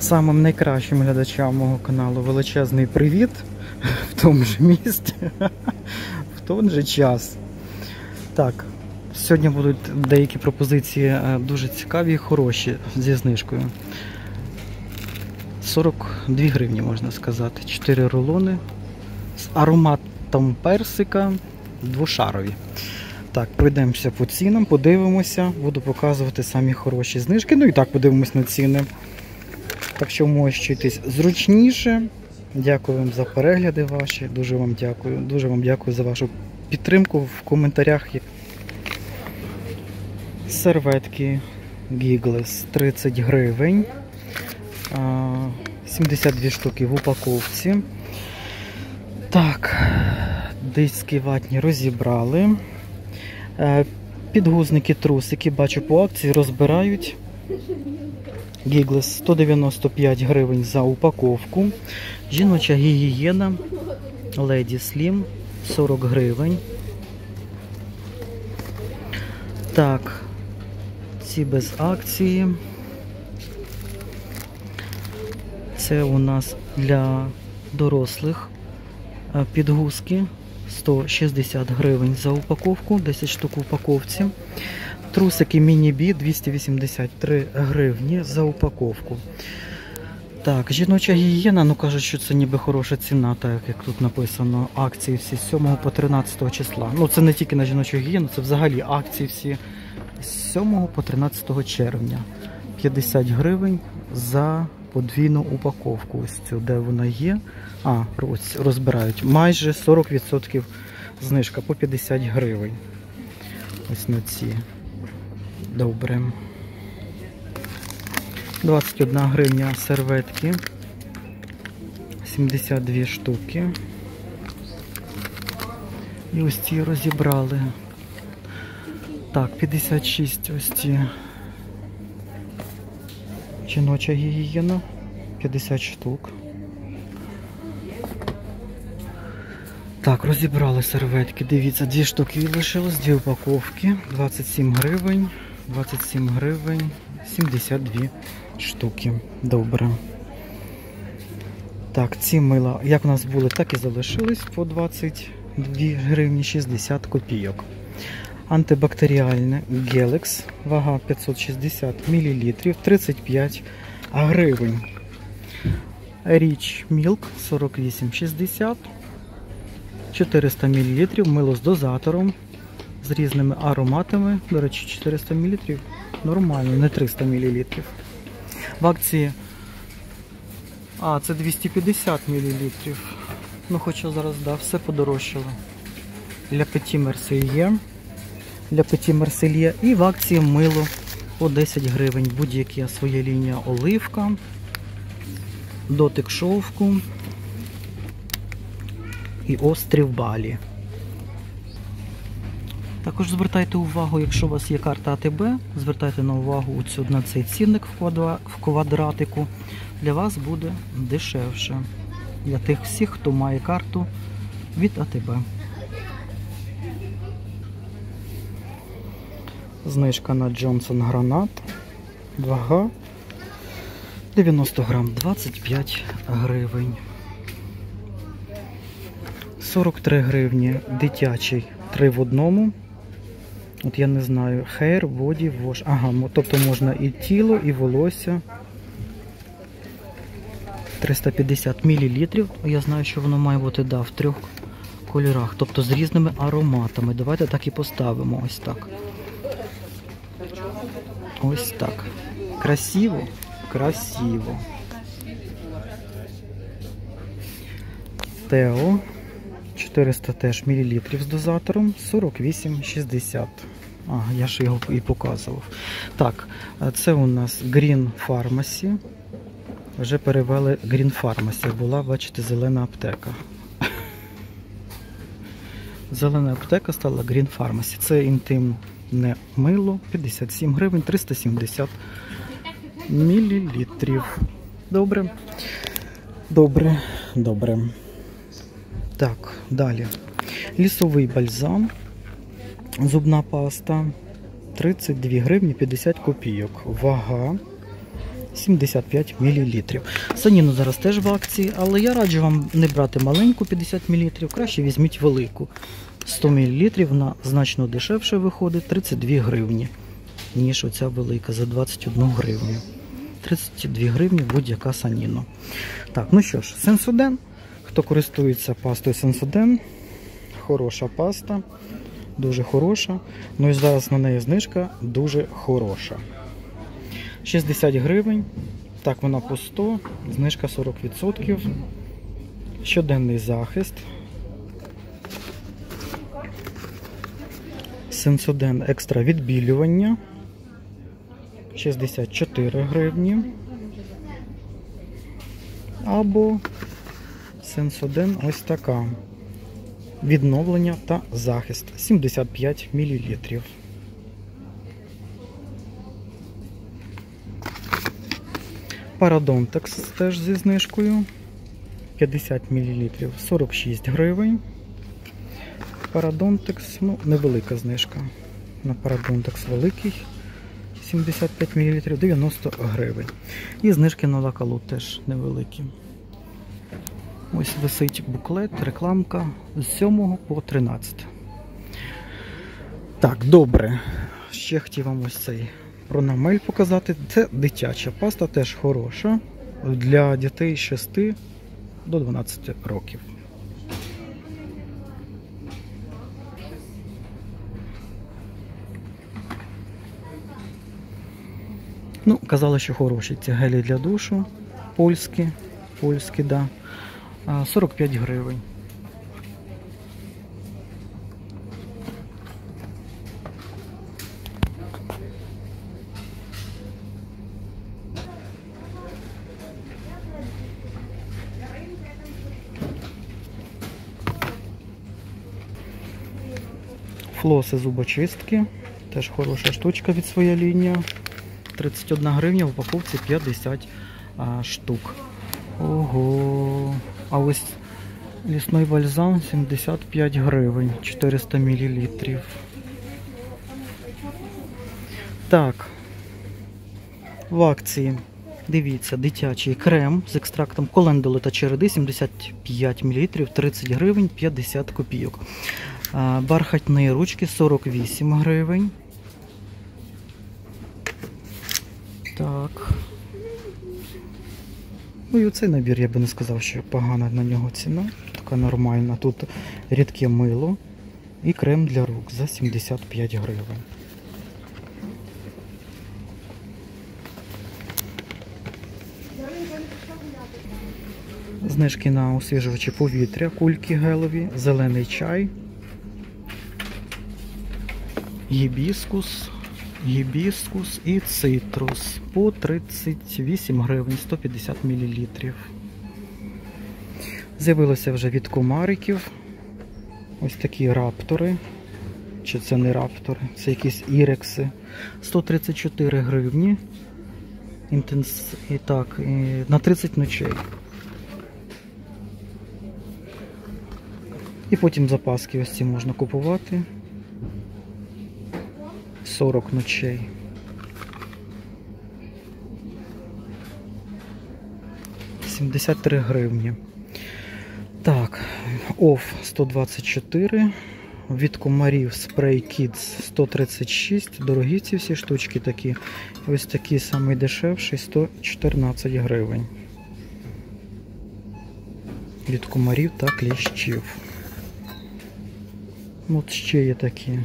Самим найкращим глядачам мого каналу величезний привіт в тому ж місті, в той же час. Так, сьогодні будуть деякі пропозиції е, дуже цікаві і хороші зі знижкою. 42 гривні, можна сказати. 4 рулони з ароматом персика двошарові. Так, пройдемося по цінам, подивимося, буду показувати самі хороші знижки. Ну і так подивимось на ціни. Так що вмощуйтесь зручніше. Дякую вам за перегляди ваші. Дуже вам дякую. Дуже вам дякую за вашу підтримку в коментарях. Серветки Giggles 30 гривень. 72 штуки в упаковці. Так, диски ватні розібрали. Е, Підгузники трусики, бачу по акції, розбирають. Гіглес 195 гривень за упаковку. Жіноча гігієна Lady Slim 40 гривень. Так, ці без акції. Це у нас для дорослих е, підгузки 160 гривень за упаковку, 10 штук упаковці. Трусики міні-бі 283 гривні за упаковку. Так, жіноча гігієна, ну кажуть, що це ніби хороша ціна, так як тут написано, акції всі з 7 по 13 числа. Ну це не тільки на жіночу гігієну, це взагалі акції всі з 7 по 13 червня. 50 гривень за подвійну упаковку. Ось цю, де вона є. А, ось розбирають. Майже 40% знижка по 50 гривень. Ось на ці. Добре. 21 гривня серветки. 72 штуки. І ось ці розібрали. Так, 56 ось ці. Жіноча гігієна. 50 штук. Так, розібрали серветки. Дивіться, дві штуки лишилось, дві упаковки. 27 гривень, 27 гривень, 72 штуки. Добре. Так, ці мила, як у нас були, так і залишились по 22 гривні 60 копійок. Антибактеріальне Гелекс, вага 560 мл, 35 гривень. Річ Мілк 48,60 400 мл, мило з дозатором, з різними ароматами. До речі, 400 мл. Нормально, не 300 мл. В акції. А, це 250 мл. Ну, хоча зараз, да, все подорожчало. Для Petit Mercier. Для Petit Mercier. І в акції мило по 10 гривень. Будь-яка своя лінія оливка, дотик шовку і острів Балі. Також звертайте увагу, якщо у вас є карта АТБ, звертайте на увагу цю, на цей цінник в квадратику. Для вас буде дешевше. Для тих всіх, хто має карту від АТБ. Знижка на Джонсон Гранат. Вага 90 грам 25 гривень. 43 гривні дитячий 3 в одному. От я не знаю, hair, body, wash. Ага, тобто можна і тіло, і волосся. 350 мл. Я знаю, що воно має бути да, в трьох кольорах, тобто з різними ароматами. Давайте так і поставимо ось так. Ось так. Красиво? Красиво. Тео. 400 теж мілілітрів з дозатором 48,60. А, я ж його і показував. Так, це у нас Green Pharmacy. Вже перевели Green Pharmacy. Була, бачите, зелена аптека. Зелена аптека стала Green Pharmacy. Це інтимне мило 57 гривень 370 мілілітрів. Добре. Добре, добре. Так, далі. Лісовий бальзам, зубна паста 32 гривні 50 копійок. Вага 75 мл. Саніно зараз теж в акції, але я раджу вам не брати маленьку 50 мл, краще візьміть велику. 100 мл вона значно дешевше виходить 32 гривні, ніж оця велика за 21 гривню. 32 гривні будь-яка саніно. Так, ну що ж, сенсоден. Хто користується пастою сенсоден, хороша паста, дуже хороша. Ну і зараз на неї знижка дуже хороша. 60 гривень. Так, вона по 100, знижка 40%. Щоденний захист. Сенсоден екстра відбілювання. 64 гривні. Або Сенсоден ось така. Відновлення та захист 75 мл. Парадонтекс теж зі знижкою 50 мл 46 гривень. Парадонтекс, ну, невелика знижка. На парадонтекс великий 75 мл 90 гривень. І знижки на лакалу теж невеликі. Ось висить буклет, рекламка з 7 по 13. Так, добре. Ще хотів вам ось цей прономель показати. Це дитяча паста, теж хороша. Для дітей з 6 до 12 років. Ну, казали, що хороші. Це гелі для душу. Польські. Польські, да. 45 гривень. Флоси зубочистки. Теж хороша штучка від своя лінія. 31 гривня в упаковці 50 а, штук. Ого. А ось лісний бальзам 75 гривень, 400 мл. Так. В акції, дивіться, дитячий крем з екстрактом колендоли та череди 75 мл, 30 гривень 50 копійок. Бархатні ручки 48 гривень. Так. Ну і оцей набір я би не сказав, що погана на нього ціна. Така нормальна. Тут рідке мило і крем для рук за 75 гривень. Знижки на освіжувачі повітря, кульки гелові, зелений чай, гібіскус, гібіскус і цитрус по 38 гривень 150 мл. З'явилося вже від комариків. Ось такі раптори. Чи це не раптори, це якісь ірекси. 134 гривні. Інтенс... І так, і на 30 ночей. І потім запаски ось ці можна купувати. 40 ночей. Сімдесят три гривні. Так, оф 124. Від комарів спрей Kids 136. Дорогі ці всі штучки такі. Ось такий самий дешевший 114 гривень. Від комарів та кліщів. От ще є такі.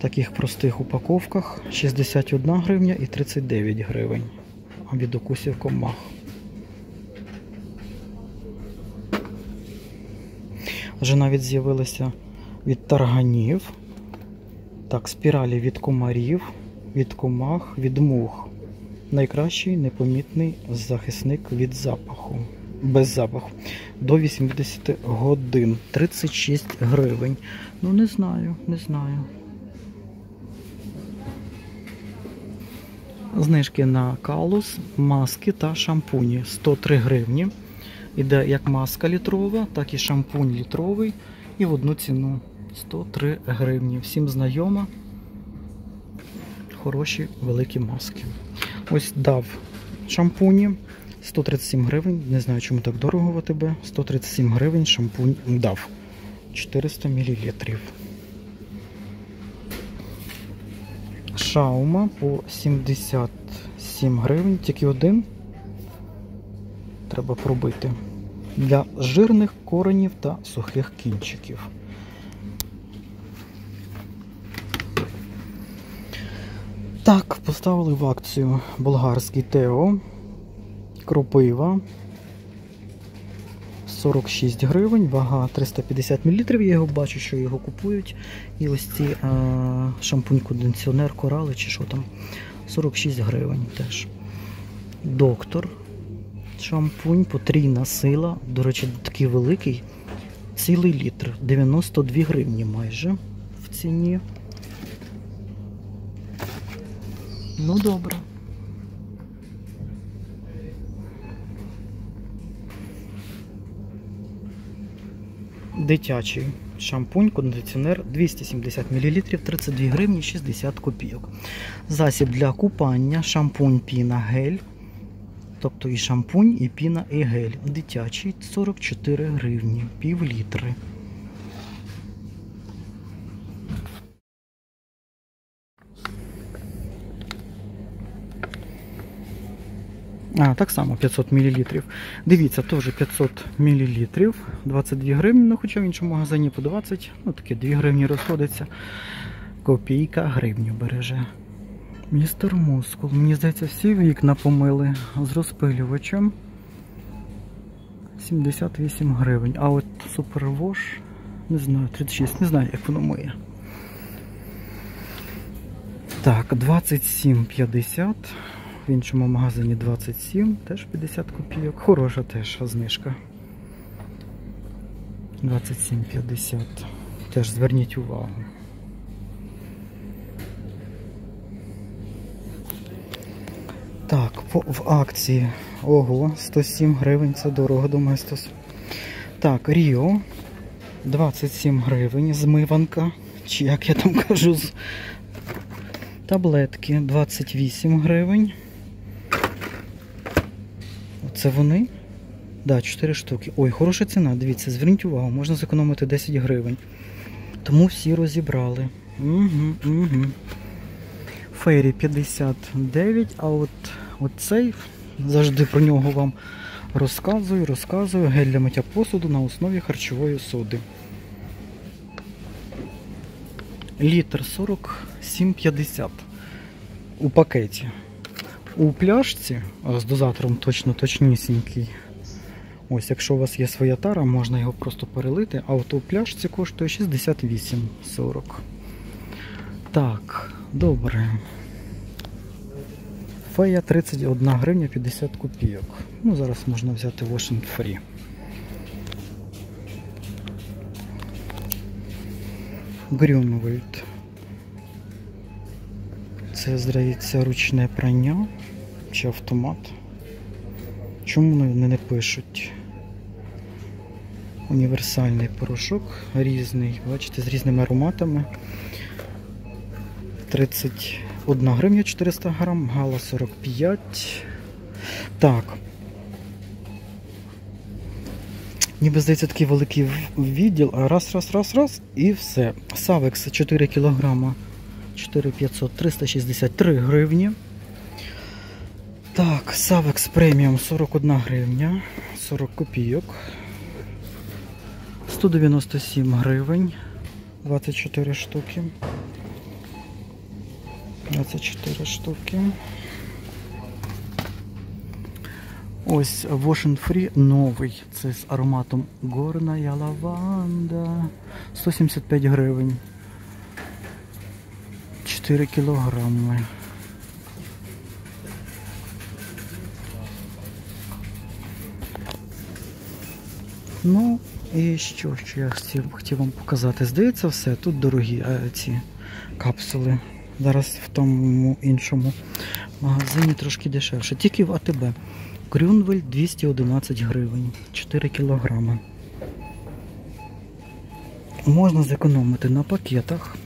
Таких простих упаковках 61 гривня і 39 гривень. Від укусів комах. Вже навіть з'явилися від тарганів. Так, спіралі від комарів, від комах, від мух. Найкращий непомітний захисник від запаху. Без запаху. До 80 годин. 36 гривень. Ну, не знаю, не знаю. Знижки на калус, маски та шампуні 103 гривні. Іде як маска літрова, так і шампунь літровий. І в одну ціну 103 гривні. Всім знайома. Хороші великі маски. Ось дав шампуні 137 гривень. Не знаю, чому так дорого АТБ. 137 гривень шампунь дав. 400 мл. Шаума по 77 гривень, тільки один. Треба пробити. Для жирних коренів та сухих кінчиків. Так, поставили в акцію болгарський Тео. Кропива. 46 гривень, вага 350 мл. Я його бачу, що його купують. І ось ці а, шампунь-кондиціонер корали чи що там. 46 гривень теж. Доктор. Шампунь, потрійна сила. До речі, такий великий. Цілий літр. 92 гривні майже в ціні. Ну добре. Дитячий шампунь, кондиціонер 270 мл, 32 гривні 60 копійок. Засіб для купання, шампунь, піна, гель. Тобто і шампунь, і піна, і гель. Дитячий 44 гривні, пів літри. А, так само 500 мл. Дивіться, теж 500 мл, 22 гривні, ну хоча в іншому магазині по 20, ну таке 2 гривні розходиться. Копійка гривню береже. Містер Мускул. Мені здається, всі вікна помили з розпилювачем. 78 гривень. А от супервош, не знаю, 36, не знаю, як воно миє. Так, 27,50. В іншому магазині 27, теж 50 копійок. Хороша теж знижка. 27,50. Теж зверніть увагу. Так, по, в акції. Ого, 107 гривень, це дорого, думаю, 107. Так, Ріо. 27 гривень, змиванка. Чи як я там кажу, таблетки 28 гривень. Це вони? Так, да, 4 штуки. Ой, хороша ціна, дивіться, зверніть увагу, можна зекономити 10 гривень. Тому всі розібрали. Угу, угу. Фейрі 59, а от, от цей, завжди про нього вам розказую, розказую. Гель для миття посуду на основі харчової соди. Літр 47,50 у пакеті. У пляшці з дозатором точно точнісінький. Ось, якщо у вас є своя тара, можна його просто перелити, а от у пляшці коштує 68,40. Так, добре. Фея 31 гривня 50 копійок. Ну, зараз можна взяти Washington Free. Грюнвельд. Це, здається, ручне прання чи автомат. Чому вони не пишуть? Універсальний порошок різний, бачите, з різними ароматами. 31 гривня 400 грам, гала 45. Так. Ніби здається такий великий відділ, а раз, раз, раз, раз і все. Савекс 4 кілограма. 4500, 363 гривні. Так, Савекс преміум 41 гривня, 40 копійок. 197 гривень, 24 штуки. 24 штуки. Ось Wash Free новий. Це з ароматом Горна лаванда. 175 гривень. 4 кілограми. Ну, і що, що я хотів, хотів вам показати? Здається, все. Тут дорогі а, ці капсули. Зараз в тому іншому магазині трошки дешевше. Тільки в АТБ. Крюнвель 211 гривень, 4 кілограми. Можна зекономити на пакетах.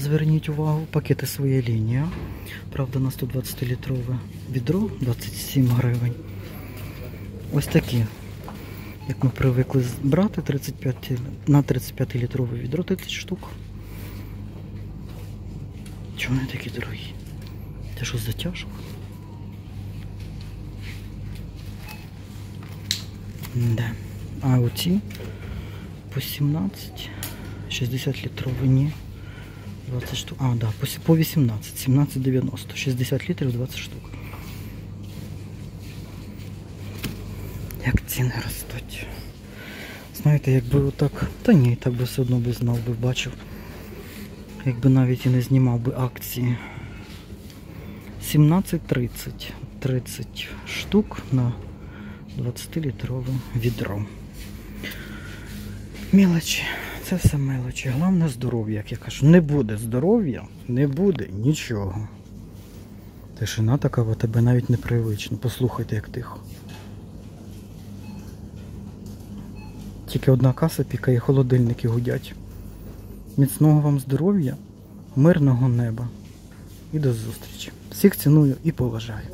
Зверніть увагу, пакети своя лінія. Правда, на 120-літрове відро 27 гривень. Ось такі. Як ми привикли брати 35, на 35-літрове відро 30 штук. Чому вони такі дорогі? Це що затяжок? Да. А оці по 17, 60 літрові, ні. 20 штук. А, да, по 18, 17,90, 60 літрів, 20 штук. Як ціни ростуть. Знаєте, якби отак. Та ні, так би все одно би знав би, бачив. Якби навіть і не знімав би акції. 17,30. 30 штук на 20-літрове відро. Мілочі. Це все мелочі. Головне здоров'я, як я кажу. Не буде здоров'я, не буде нічого. Тишина така в тебе навіть непривична. Послухайте, як тихо. Тільки одна каса пікає, холодильники гудять. Міцного вам здоров'я, мирного неба. І до зустрічі. Всіх ціную і поважаю.